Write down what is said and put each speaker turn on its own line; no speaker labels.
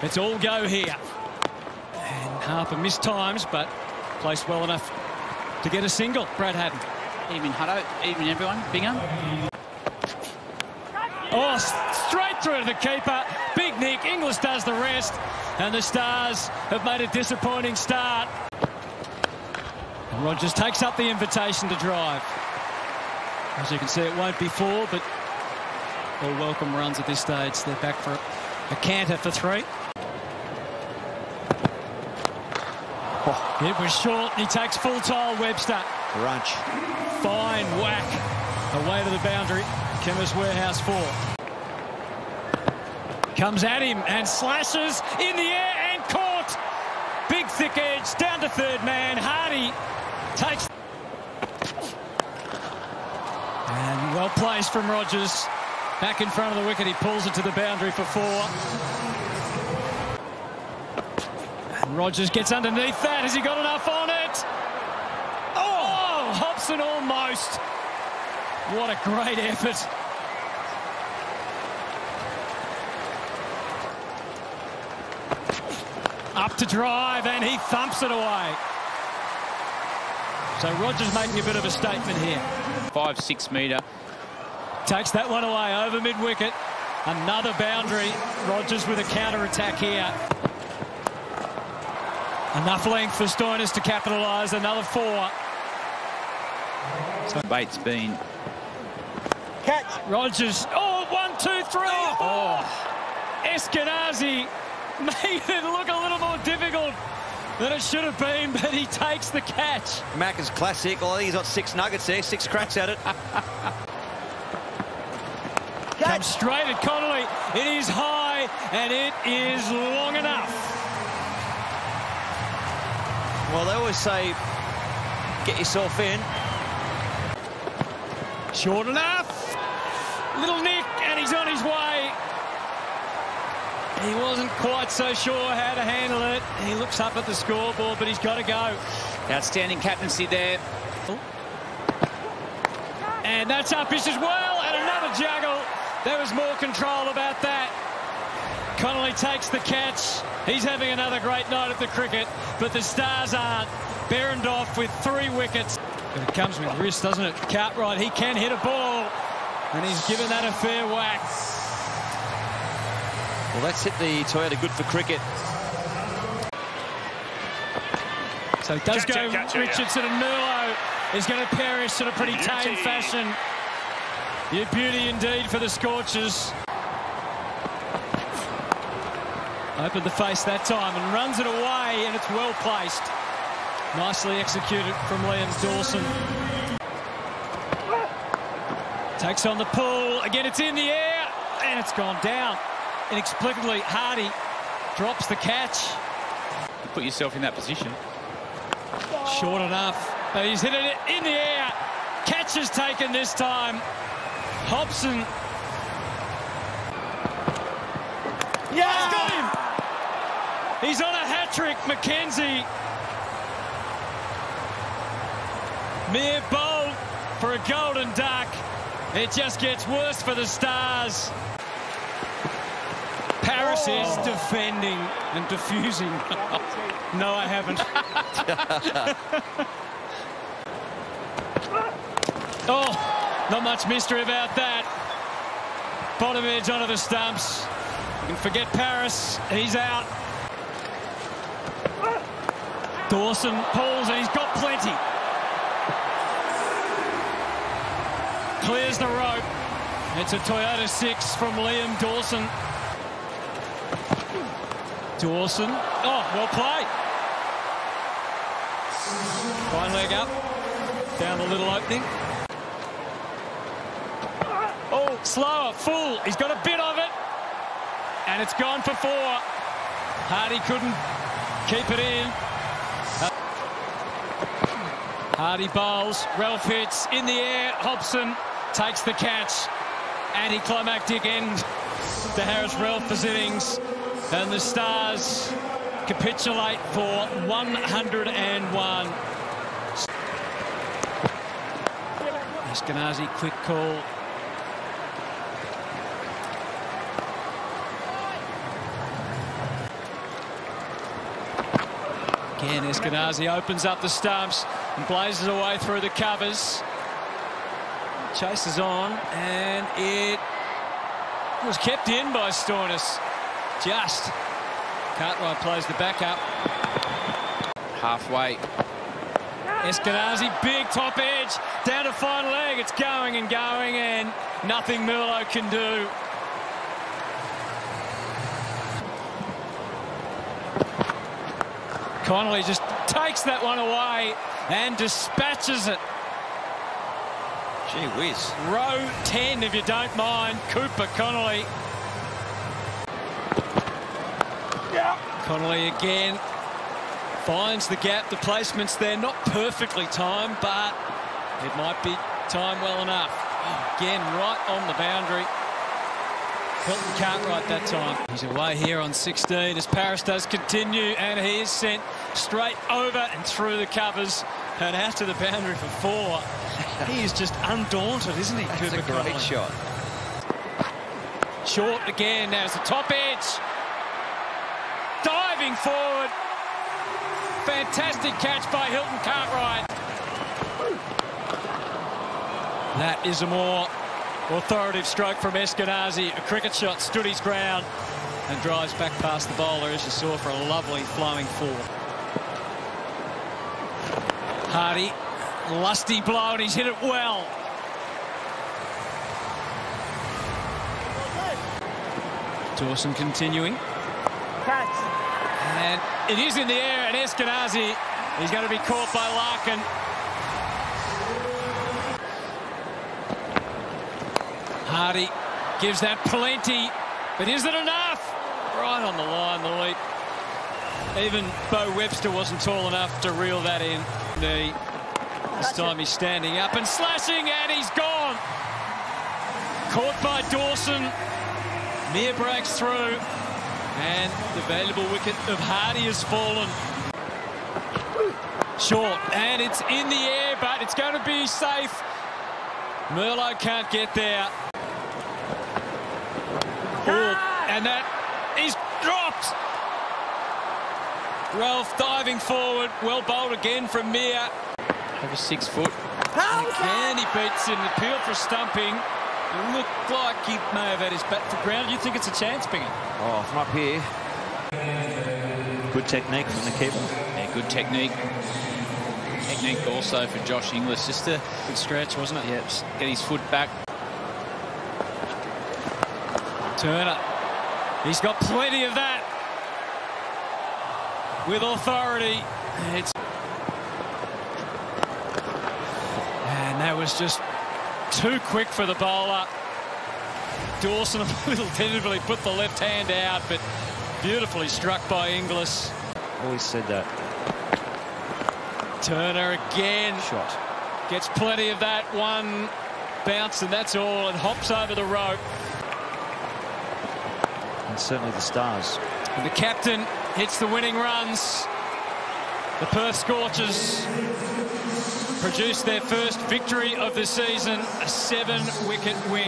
It's all go here. And Harper missed times, but placed well enough to get a single. Brad Haddin.
Evening, Hutto. Evening, everyone. Bingham.
Oh, straight through to the keeper. Big Nick. Inglis does the rest. And the Stars have made a disappointing start. And Rogers takes up the invitation to drive. As you can see, it won't be four, but all welcome runs at this stage. They're back for a canter for three. Oh. It was short. He takes full tile Webster.
Crunch.
Fine whack away to the boundary. Chemist Warehouse four. Comes at him and slashes in the air and caught. Big thick edge down to third man. Hardie takes. And well placed from Rogers. Back in front of the wicket. He pulls it to the boundary for four. Rogers gets underneath that. Has he got enough on it? Oh, Hobson almost. What a great effort. Up to drive, and he thumps it away. So Rogers making a bit of a statement here.
Five, six metre.
Takes that one away over mid-wicket. Another boundary. Rogers with a counter-attack here. Enough length for Stoinis to capitalise. Another four.
So Bates been...
Catch. Rogers. Oh, one, two, three. Oh. Eskinazi made it look a little more difficult than it should have been, but he takes the catch.
Mack is classic. Well, I think he's got six nuggets there, six cracks at it.
Comes straight at Connolly. It is high, and it is long enough.
Well, they always say, get yourself in.
Short enough. Little Nick, and he's on his way. He wasn't quite so sure how to handle it. He looks up at the scoreboard, but he's got to go.
Outstanding captaincy there.
And that's up as well, and another juggle. There was more control about that. Connolly takes the catch. He's having another great night at the cricket, but the Stars aren't. Behrendorff with three wickets. But it comes with wrist, doesn't it? Cartwright, he can hit a ball, and he's given that a fair whack.
Well, that's hit the Toyota good for cricket.
So it does go Richardson and Merlo is going to perish in a pretty tame fashion. Yeah, beauty indeed for the Scorchers. Opened the face that time and runs it away, and it's well placed. Nicely executed from Liam Dawson. Takes on the pull. Again, it's in the air, and it's gone down. Inexplicably, Hardie drops the catch.
You put yourself in that position.
Short enough. But he's hit it in the air. Catch is taken this time. Hobson. Yeah! He's got him. He's on a hat-trick, McKenzie. Mere bowl for a golden duck. It just gets worse for the Stars. Paris oh. is defending and diffusing. no, I haven't. oh, not much mystery about that. Bottom edge onto the stumps. You can forget Paris. He's out. Dawson pulls and he's got plenty. Clears the rope. It's a Toyota 6 from Liam Dawson. Dawson. Oh, well played. Fine leg up. Down the little opening. Oh, slower, full. He's got a bit of it. And it's gone for four. Hardie couldn't keep it in. Hardie bowls. Rauf hits in the air. Hobson takes the catch. Anticlimactic end to Haris Rauf innings. And the Stars capitulate for 101. Eskinazi, quick call. Again, Eskinazi opens up the stumps and blazes away through the covers. Chases on, and it was kept in by Stoinis. Just. Cartwright plays the backup.
Halfway.
Eskinazi, big top edge, down to final leg. It's going and going, and nothing Merlo can do. Connolly just takes that one away and dispatches it.
Gee whiz.
Row 10, if you don't mind, Cooper Connolly. Yeah. Connolly again finds the gap. The placement's there, not perfectly timed, but it might be timed well enough. Again, right on the boundary. Hilton Cartwright that time. He's away here on 16 as Paris does continue, and he is sent straight over and through the covers and out to the boundary for four. he is just undaunted, isn't he,
That's
Cooper
a great
Connolly?
shot.
Short again, now's the top edge. Diving forward. Fantastic catch by Hilton Cartwright. That is a more authoritative stroke from Eskinazi. A cricket shot stood his ground and drives back past the bowler, as you saw, for a lovely flowing four. Hardie, lusty blow, and he's hit it well. Dawson continuing. Catch. And it is in the air, and Eskinazi is going to be caught by Larkin. Hardie gives that plenty, but is it enough? Right on the line, the leap. Even Beau Webster wasn't tall enough to reel that in. The, this time he's standing up and slashing, and he's gone. Caught by Dawson. Mir breaks through, and the valuable wicket of Hardie has fallen. Short, and it's in the air, but it's going to be safe. Merlo can't get there. Oh, and that is dropped. Rauf diving forward, well bowled again from Mir.
Over six foot.
Again, he beats him. Appeal for stumping. It looked like he may have had his bat for ground. You think it's a chance, Bingham?
Oh, from up here. Good technique from the keeper.
Yeah, good technique. Technique also for Josh Inglis. Just to
Good stretch, wasn't it?
yeah, just get his foot back.
Turner. He's got plenty of that. With authority. It's and that was just too quick for the bowler. Dawson a little tentatively put the left hand out, but beautifully struck by Inglis.
Always said that.
Turner again.
Shot.
Gets plenty of that. One bounce and that's all, and hops over the rope.
And certainly the Stars.
And the captain hits the winning runs. The Perth Scorchers produce their first victory of the season, a seven-wicket win.